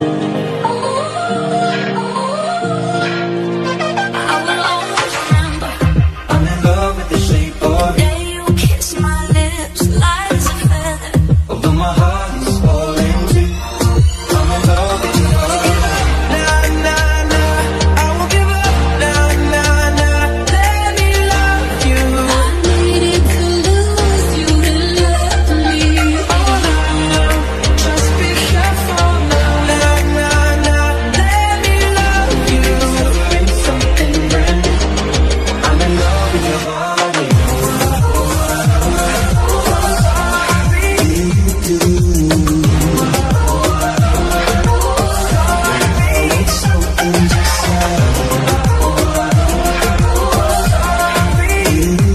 you You.